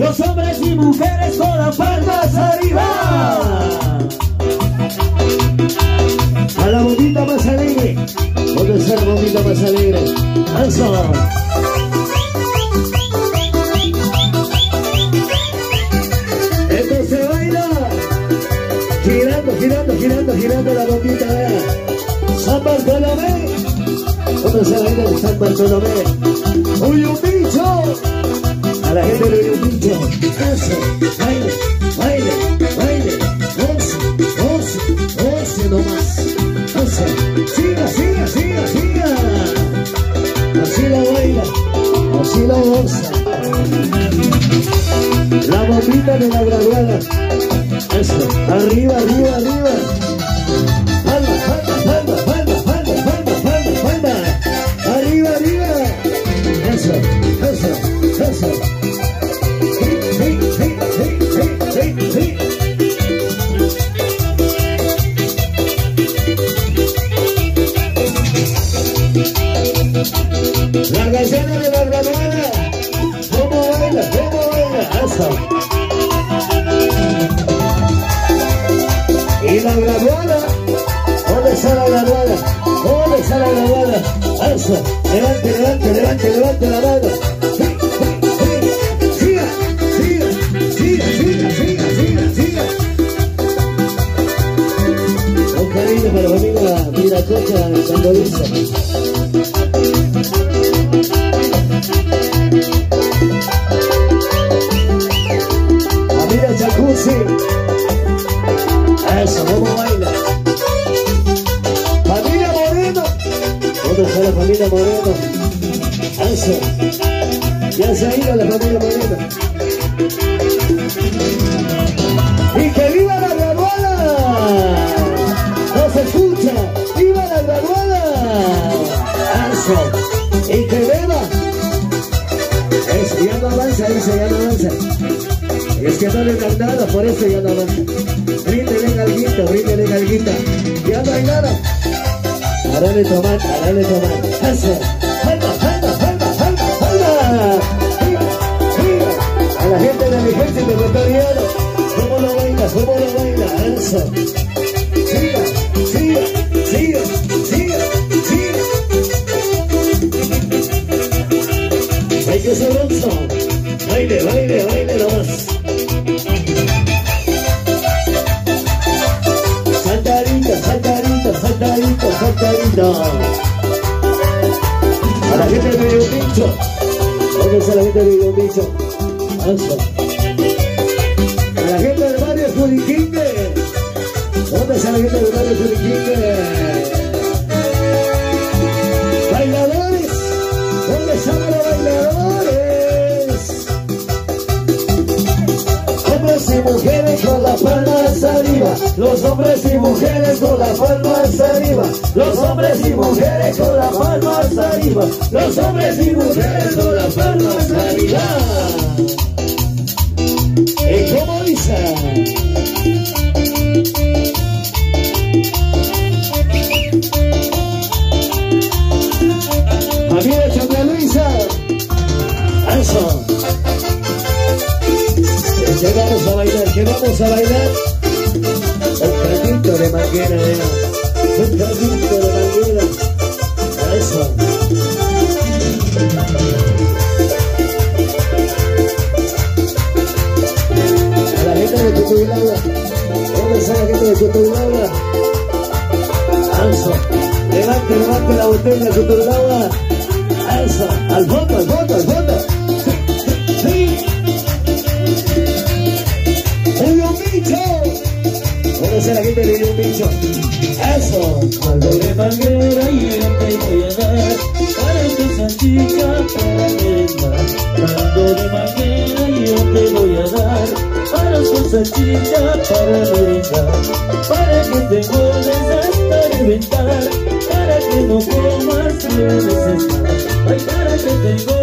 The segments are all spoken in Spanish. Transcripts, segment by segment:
los hombres y mujeres con las palmas arriba. A la bombita más alegre. ¿Dónde está la bombita más alegre? Eso. Esto baila. Girando, girando, girando, girando la bombita. San Bartolomé. ¿Dónde se baila el San Bartolomé? ¡Uy, un bicho! A la gente le un bicho. Eso. Baile, baile, baile. Once, once, once nomás. Once. Siga, siga, siga, siga. Así la baila. Así la goza. La bombita de la graduada. Eso. Arriba, arriba, arriba. Cariño para la familia Miracocha Sandoliza. Familia Jacuzzi. Eso, vamos baila. Familia Moreno. ¿Dónde está la familia Moreno? Eso. Ya se ha ido la familia Moreno. Que no le dan nada, por eso ya no avanza. Bríndele alguita, bríndele alguita. Ya no hay nada. Harale tomar, harale tomar. Eso. Palma, palma, palma, palma, palma. Siga, siga. A la gente del ejército ecuatoriano. ¿Cómo lo baila? ¿Cómo lo baila? Eso. Siga, siga, siga, siga, siga. Hay que sabroso. Baile, baile, baile A la gente de Pincho. ¿Dónde está la gente de? Eso. A la gente del barrio Juriquingue. ¿Dónde está la gente del barrio Juriquingue? Bailadores. ¿Dónde están los bailadores? Hombres y mujeres con las palmas arriba, los hombres y con las palmas arriba, los hombres y mujeres con las palmas arriba, los hombres y mujeres con las palmas arriba. ¿Y cómo dice? Santa Luisa, eso. ¿Qué vamos a bailar? ¿Qué vamos a bailar? Un manguera, vea. Un caldito de manguera. Eso. A la gente de Cutubilagua. ¿Dónde está la gente de Cutubilagua? Eso. Levante, levante la botella de Cutubilagua. Eso. Al fondo, Algo de manguera y te voy a dar para tu salchicha para merendar. Algo de manguera y te voy a dar para tu salchicha para merendar. Para que te goles hasta reventar, para que no comas puedes estar. Ay, para que te goles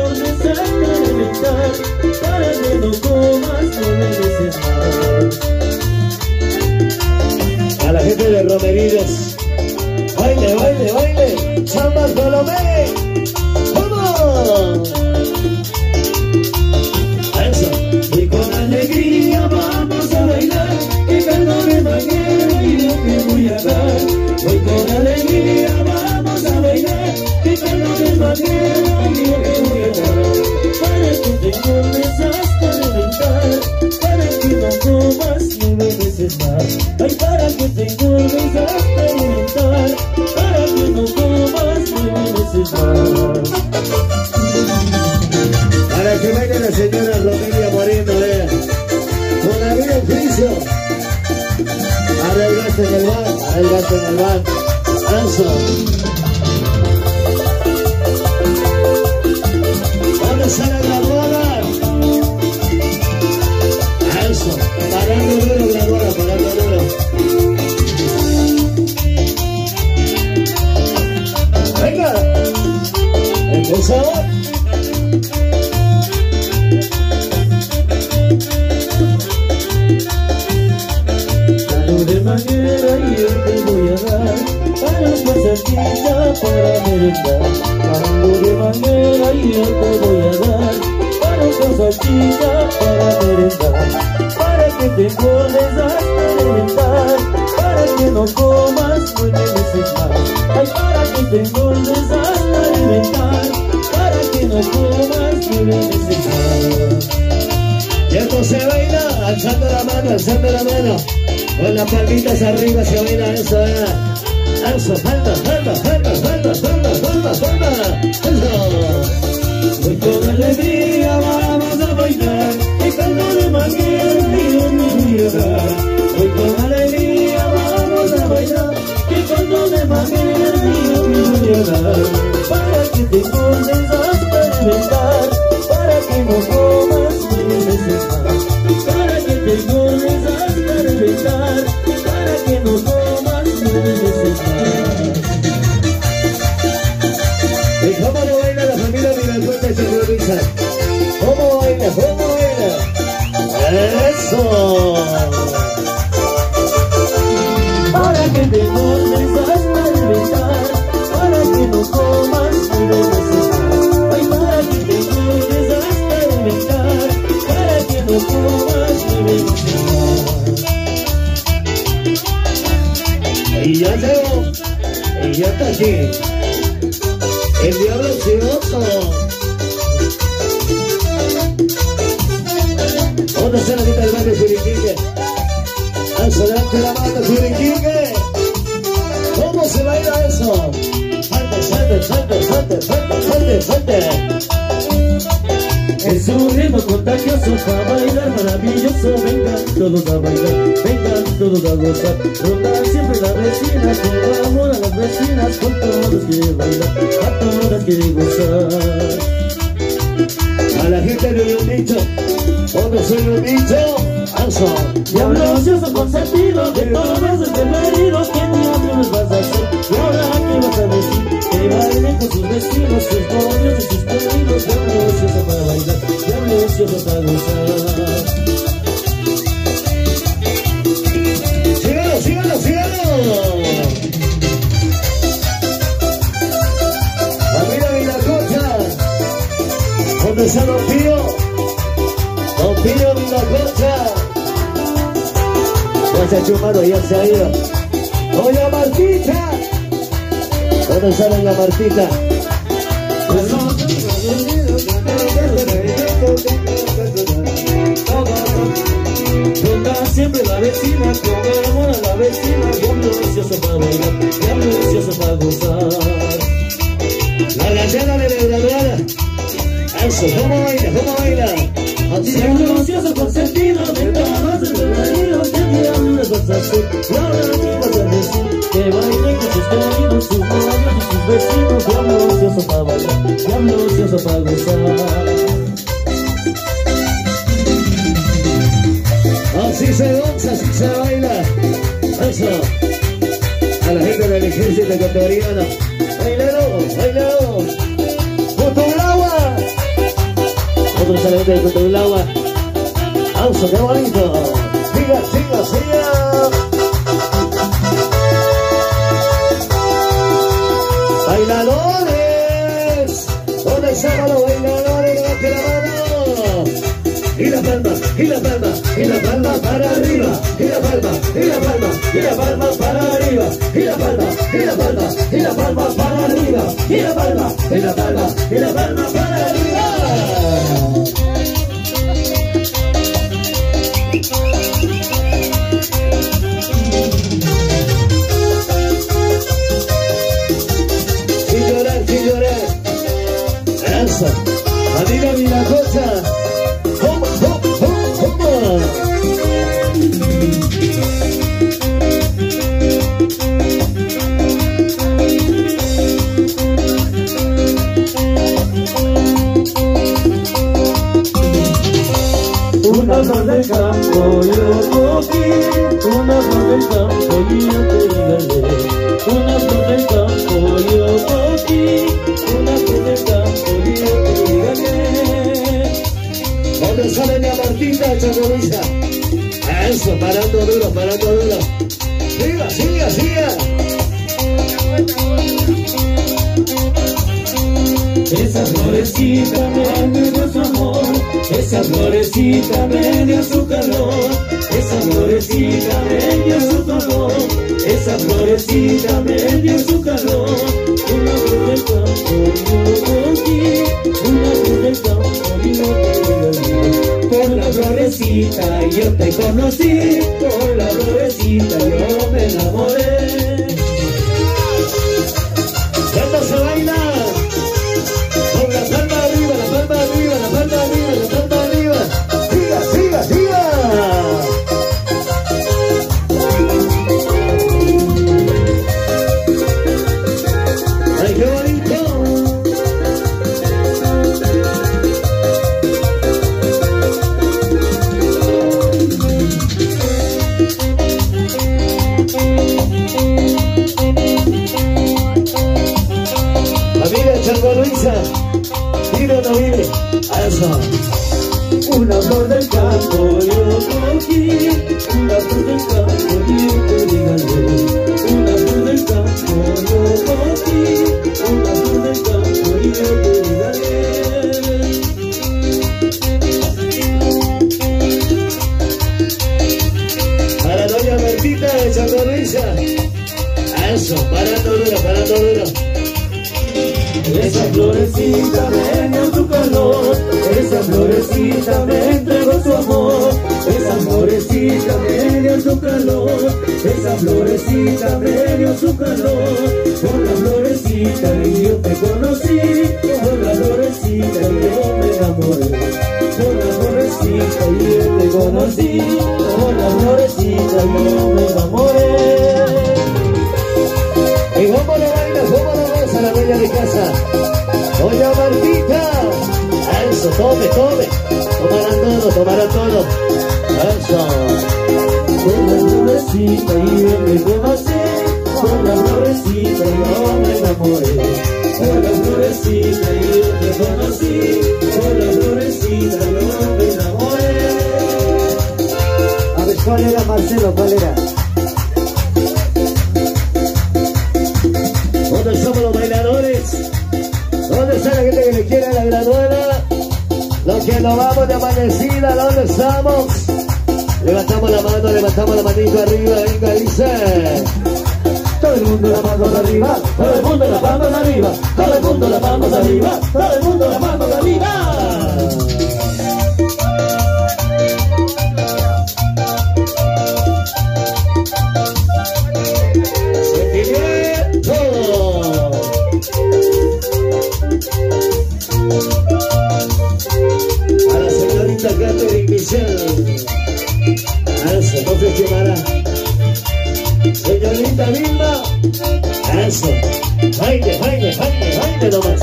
comas nueve veces más Ay, para que te engordes hasta reventar Para que no comas nueve veces más Y esto se baila alzando la mano, alzando la mano. Con las palmitas arriba se baila eso, eh. Eso, falta, falta, falta, falta, falta, falta, falta. Eso. Hoy con alegría vamos a bailar Y cuando de me voy cuando de manguera mío me voy a dar Para que te todos a bailar, vengan todos a gozar Ronda siempre la vecina, con amor a las vecinas Con todos quiere bailar, a todas quiere gozar A la gente le un dicho. ¿Dónde soy un dicho? Alza. Diablo ocioso consentido de todos los preferidos ¿Qué diablos vas a hacer? ¿Y ahora qué vas a decir? Que bailen con sus vecinos, sus novios y sus queridos Diablo ocioso para bailar, diablo ocioso para gozar Se ha chumado, ya se ha ido. Doña Martita. ¿Dónde está Doña Martita? Se danza, así se baila. Eso. A la gente del ejército ecuatoriano. Bailalo, bailalo. Cotoblagua. Otro saludo de Cotoblagua. Alzo, qué bonito. Siga, siga, siga. Y la palma, y la palma, y la palma para arriba, y la palma, y la palma, y la palma para arriba, y la palma, y la palma, y la palma para arriba, y la palma, y la palma, y la palma para arriba. Esa florecita me dio su amor, esa florecita me dio su calor, esa florecita me dio su calor, esa florecita me dio su calor. Una flor del campo cogí, una flor del campo regalé. Por la florecita yo te conocí, por la florecita yo me enamoré. Chango Luisa, vive o no vive. Eso. Una flor del campo yo cogí, una flor del campo yo te regalé. Una flor del campo yo cogí, una flor del campo yo te regalé. Para doña Martita de Chango Luisa. Eso, parando duro, parando duro. Esa florecita me dio su calor, esa florecita me entregó su amor, esa florecita me dio su calor, esa florecita me dio su calor, por la florecita y yo te conocí, por la florecita y yo me enamoré, por la florecita y yo te conocí, por la florecita y yo me enamoré. La bella de casa? Doña Martita. Eso, tome, tome. Tomarán todo, tomarán todo. Eso. Con la florecita y yo me conocí, con la florecita yo me enamoré. Con la florecita y yo te conocí, con la florecita yo me enamoré. A ver, ¿cuál era Marcelo? ¿Cuál era? Que le quiere la? Los que nos vamos de amanecida, ¿dónde estamos? Levantamos la mano, levantamos la manito arriba, venga, dice. Todo el mundo la manos arriba, todo el mundo la manos arriba, todo el mundo la manos arriba, todo el mundo la manos arriba. Michelle. Eso, no se quemará. Señorita Vilma. Eso. Baile, baile, baile, baile nomás.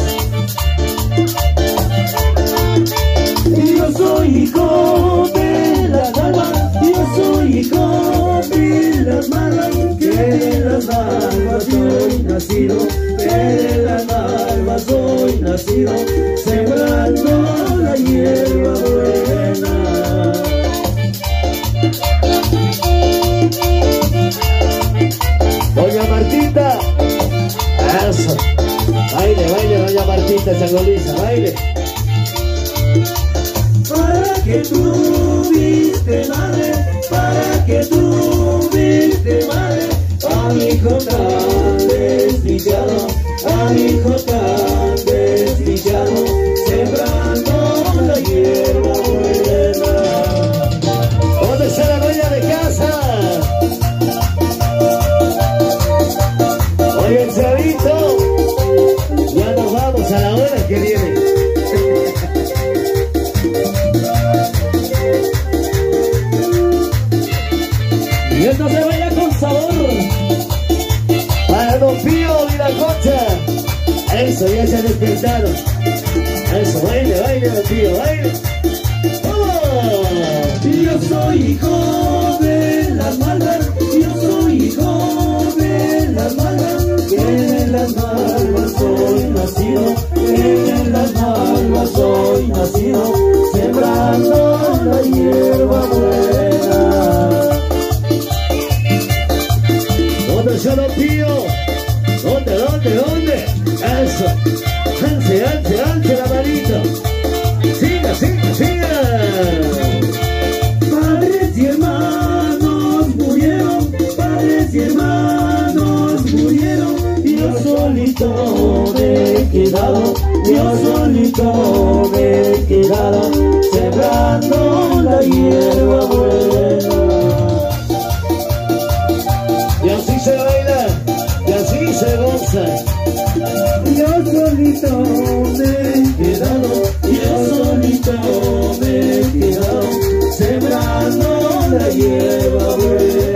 Yo soy hijo de las almas, yo soy hijo de las malas, que de las almas soy nacido, que de las almas soy nacido, sembrando la hierba Martita, Changoliza, baile. Para que tú viste madre, para que tú viste madre, a mi tan desdichado, a mi hijo ya se despertaron. Eso, baile, baile, Pío, baile. ¡Vamos! Yo soy hijo de las yo solito me he quedado, yo solito me he quedado, sembrando la hierba buena. Y así se baila, y así se goza. Yo solito me he quedado, yo solito me he quedado, sembrando la hierba buena.